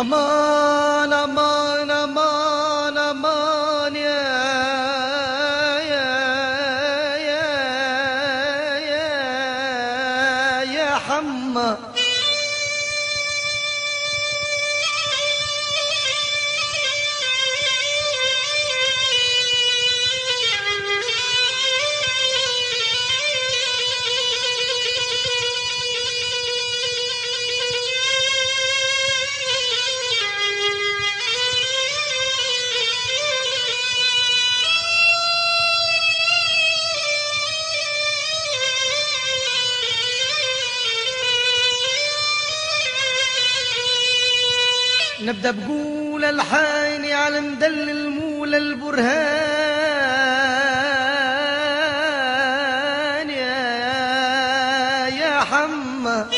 أمان أمان أمان أمان يا يا يا يا يا حما. نبدأ بقول الحاني على مدل المولى البرهان. يا يا حما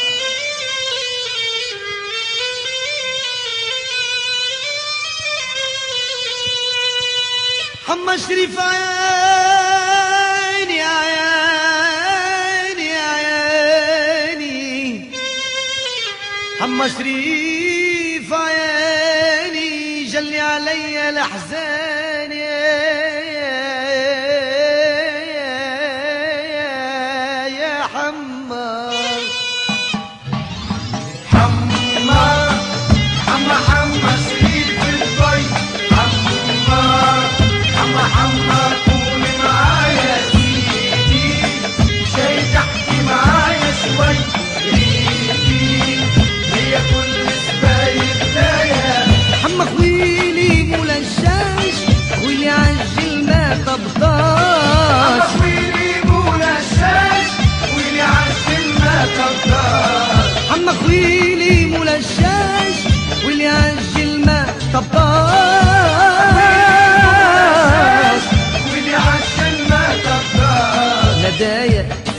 حما شريف عيني عيني عيني. حما شريف علي الأحزان.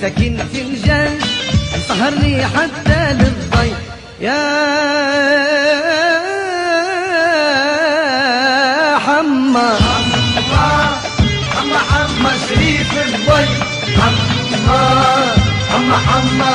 ساكن في الجاش سهرني حتى للضي. يا حما. حما حما حما شريف البي حما حما حما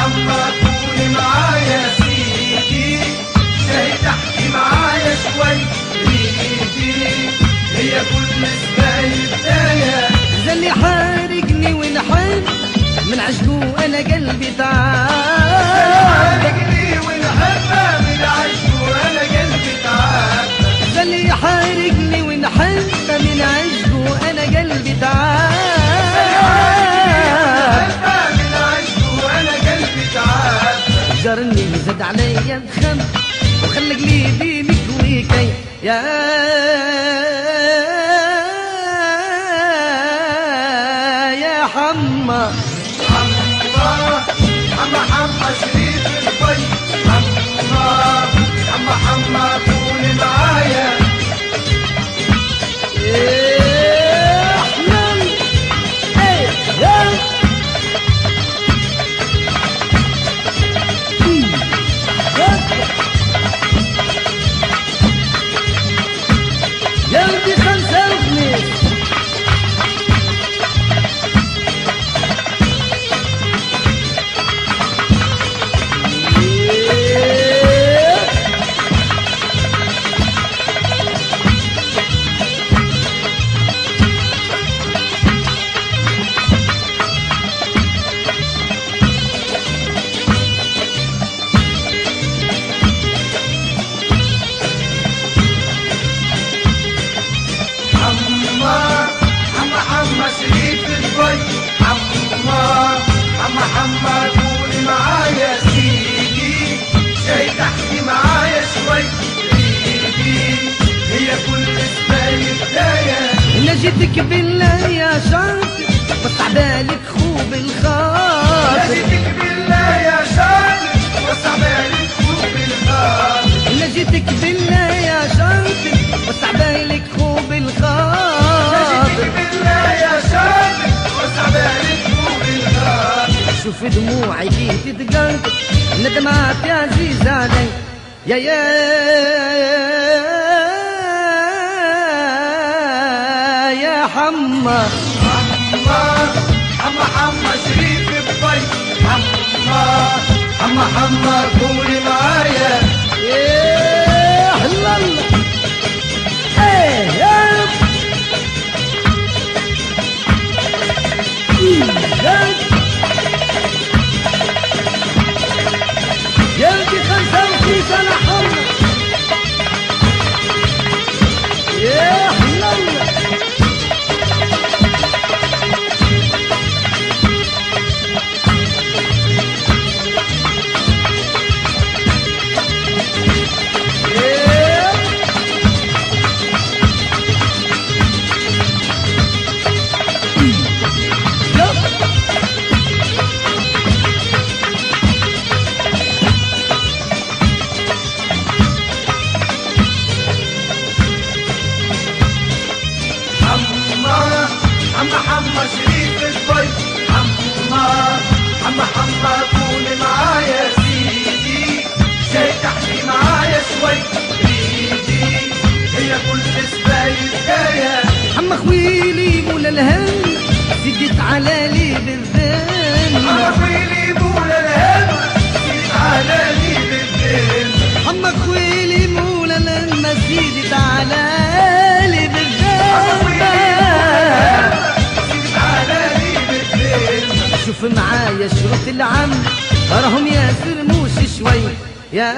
حما قولي معايا سيدي شاي تحكي معايا شوي ريدي. هي كل سبايل بداية من عشقه أنا قلبي تعب عليا الخم وخلى قلبي مكويكي يا يا حما حما حما حما شريف البي. حما حما حما يا يا جيتك بالله يا شرط بس عبالك خوب الخاطر جيتك بالله يا شرط بس عبالك خوب الخاطر جيتك بالله يا شرط بس عبالك خوب الخاطر جيتك بالله يا شرط بس عبالك خوب الخاطر شوف دموعي كيف تتقنطر ندمعت يا عزيز علي. يا يا حمى حما حما حما شريف الضيف حما حما حما قولي معايا بالذم عرفيني بولا الهم على لي بالدين عم خويلي مولا الهم زدت على لي عرفيني بولا بالذم شوف معايا شروط العم راهم يا فرموش شوي. يا